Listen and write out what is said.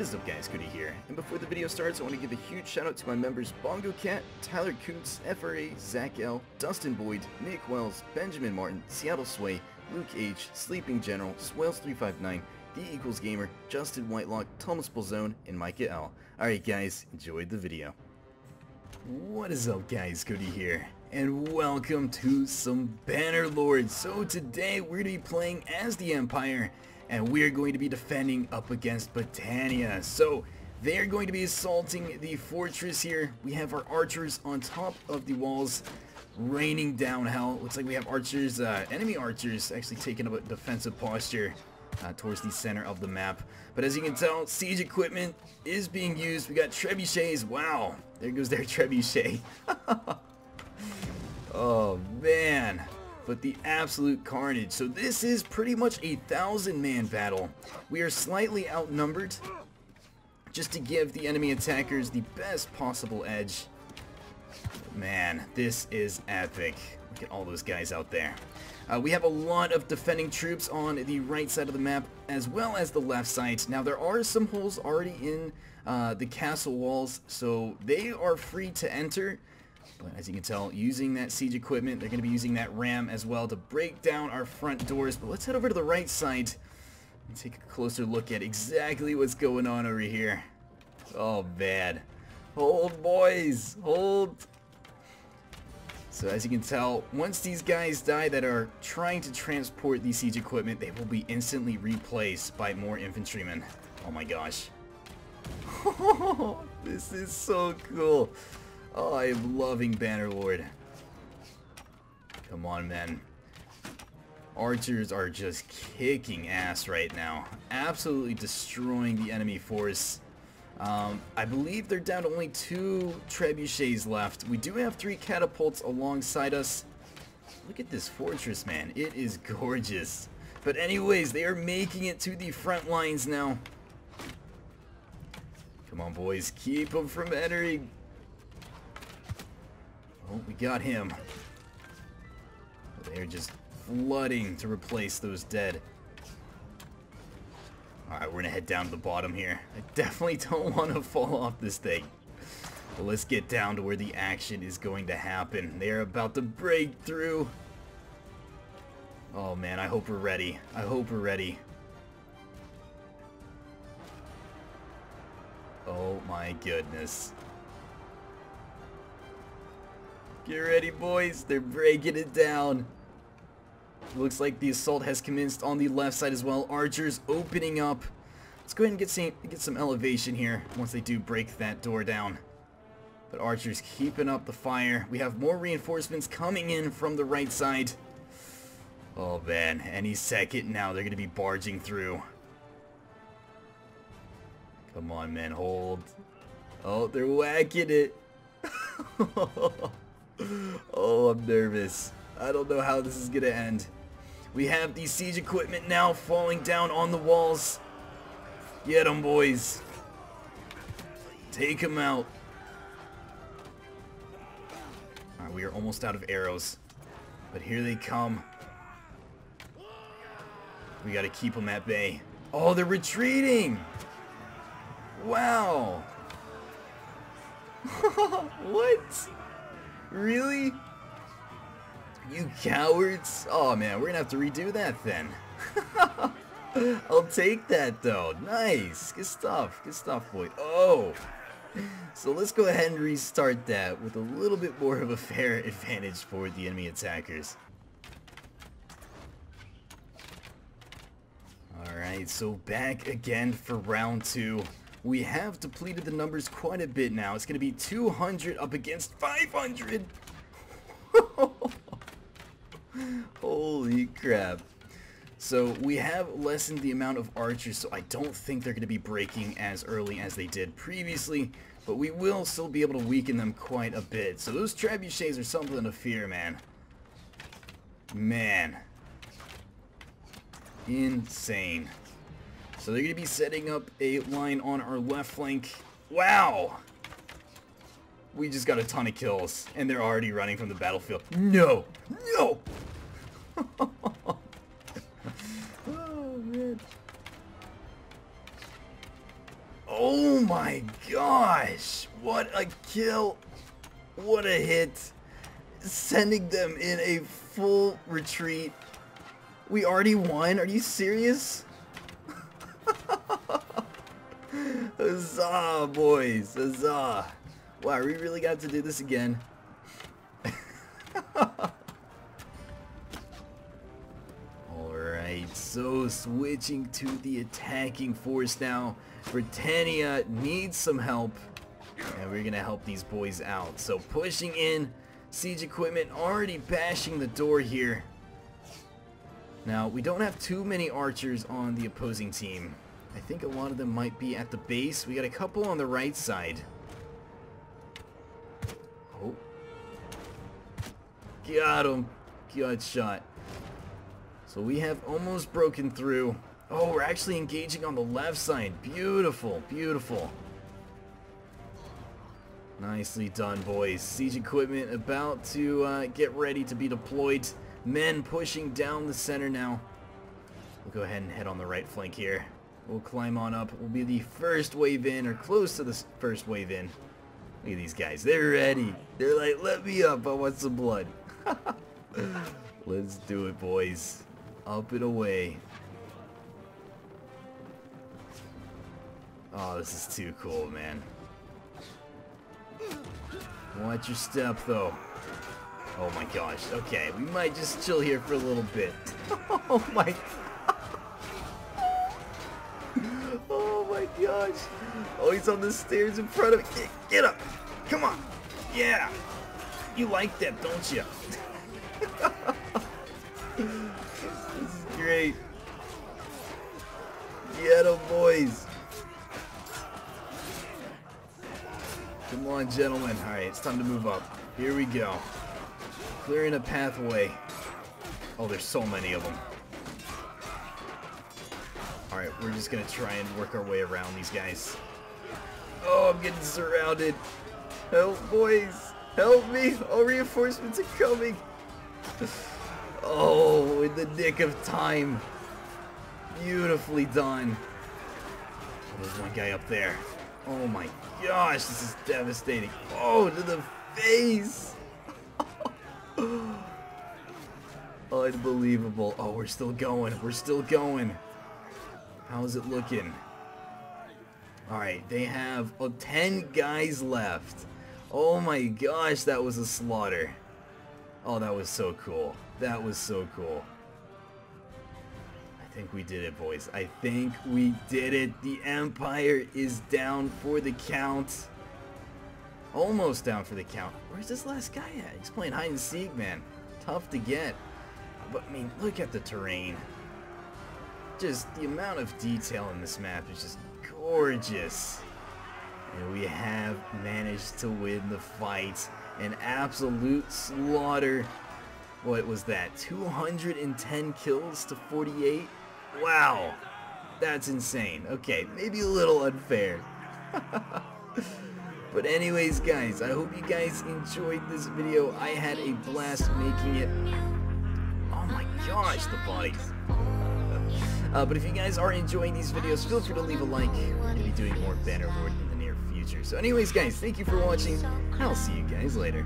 is up guys, Cody here, and before the video starts I want to give a huge shout out to my members Bongo Cat, Tyler Coots, FRA, Zach L, Dustin Boyd, Nick Wells, Benjamin Martin, Seattle Sway, Luke H, Sleeping General, Swales359, The Equals Gamer, Justin Whitelock, Thomas Bolzone, and Micah L. Alright guys, enjoy the video. What is up guys, Cody here, and welcome to some Bannerlords. So today we're going to be playing as the Empire, and we're going to be defending up against Battania. So they're going to be assaulting the fortress here. We have our archers on top of the walls raining down hell. Looks like we have archers, uh, enemy archers actually taking up a defensive posture uh, towards the center of the map. But as you can tell, siege equipment is being used. We got trebuchets. Wow, there goes their trebuchet. oh man but the absolute carnage. So this is pretty much a thousand man battle. We are slightly outnumbered just to give the enemy attackers the best possible edge. Man, this is epic. Look at all those guys out there. Uh, we have a lot of defending troops on the right side of the map as well as the left side. Now there are some holes already in uh, the castle walls so they are free to enter but as you can tell, using that siege equipment, they're going to be using that ram as well to break down our front doors. But let's head over to the right side and take a closer look at exactly what's going on over here. Oh, bad. Hold, boys! Hold! So as you can tell, once these guys die that are trying to transport the siege equipment, they will be instantly replaced by more infantrymen. Oh my gosh. this is so cool. Oh, I am loving Bannerlord. Come on, man. Archers are just kicking ass right now. Absolutely destroying the enemy force. Um, I believe they're down to only two trebuchets left. We do have three catapults alongside us. Look at this fortress, man. It is gorgeous. But anyways, they are making it to the front lines now. Come on, boys. Keep them from entering. Oh, we got him. They're just flooding to replace those dead. Alright, we're gonna head down to the bottom here. I definitely don't want to fall off this thing. But let's get down to where the action is going to happen. They're about to break through. Oh man, I hope we're ready. I hope we're ready. Oh my goodness. Get ready, boys. They're breaking it down. Looks like the assault has commenced on the left side as well. Archers opening up. Let's go ahead and get some, get some elevation here once they do break that door down. But Archers keeping up the fire. We have more reinforcements coming in from the right side. Oh man, any second now they're going to be barging through. Come on, man, hold. Oh, they're whacking it. oh, I'm nervous. I don't know how this is gonna end. We have the siege equipment now falling down on the walls. Get them, boys. Take them out. We are almost out of arrows. But here they come. We gotta keep them at bay. Oh, they're retreating! Wow! what? Really? You cowards? Oh man, we're gonna have to redo that then. I'll take that though. Nice. Good stuff. Good stuff, boy. Oh. So let's go ahead and restart that with a little bit more of a fair advantage for the enemy attackers. Alright, so back again for round two. We have depleted the numbers quite a bit now. It's going to be 200 up against 500. Holy crap. So we have lessened the amount of archers, so I don't think they're going to be breaking as early as they did previously, but we will still be able to weaken them quite a bit. So those trebuchets are something to fear, man. Man. Insane. So they're going to be setting up a line on our left flank. Wow! We just got a ton of kills, and they're already running from the battlefield. No! No! oh, man. Oh my gosh! What a kill! What a hit! Sending them in a full retreat. We already won? Are you serious? Huzzah, boys! Huzzah! Wow, we really got to do this again. Alright, so switching to the attacking force now. Battania needs some help. And we're gonna help these boys out. So pushing in, siege equipment already bashing the door here. Now, we don't have too many archers on the opposing team. I think a lot of them might be at the base. We got a couple on the right side. Oh. Got him. Good shot. So we have almost broken through. Oh, we're actually engaging on the left side. Beautiful, beautiful. Nicely done, boys. Siege equipment about to uh, get ready to be deployed. Men pushing down the center now. We'll go ahead and head on the right flank here. We'll climb on up. We'll be the first wave in, or close to the first wave in. Look at these guys. They're ready. They're like, let me up. I want some blood. Let's do it, boys. Up and away. Oh, this is too cool, man. Watch your step, though. Oh my gosh. Okay, we might just chill here for a little bit. oh my... gosh. Oh, he's on the stairs in front of me. Get, get up. Come on. Yeah. You like that, don't you? this is great. Get him, boys. Come on, gentlemen. Alright, it's time to move up. Here we go. Clearing a pathway. Oh, there's so many of them. Alright, we're just gonna try and work our way around these guys. Oh, I'm getting surrounded. Help, boys. Help me. All reinforcements are coming. Oh, in the nick of time. Beautifully done. Oh, there's one guy up there. Oh my gosh, this is devastating. Oh, to the face. Unbelievable. Oh, we're still going. We're still going. How's it looking? Alright, they have oh, 10 guys left. Oh my gosh, that was a slaughter. Oh, that was so cool. That was so cool. I think we did it, boys. I think we did it. The Empire is down for the count. Almost down for the count. Where's this last guy at? He's playing hide and seek, man. Tough to get. But, I mean, look at the terrain. Just the amount of detail in this map is just gorgeous. And we have managed to win the fight. An absolute slaughter. What was that? 210 kills to 48? Wow. That's insane. Okay, maybe a little unfair. but anyways, guys, I hope you guys enjoyed this video. I had a blast making it. Oh my gosh, the bodies. Uh, but if you guys are enjoying these videos, feel free to leave a like. We're going to be doing more Bannerlord in the near future. So anyways, guys, thank you for watching. I'll see you guys later.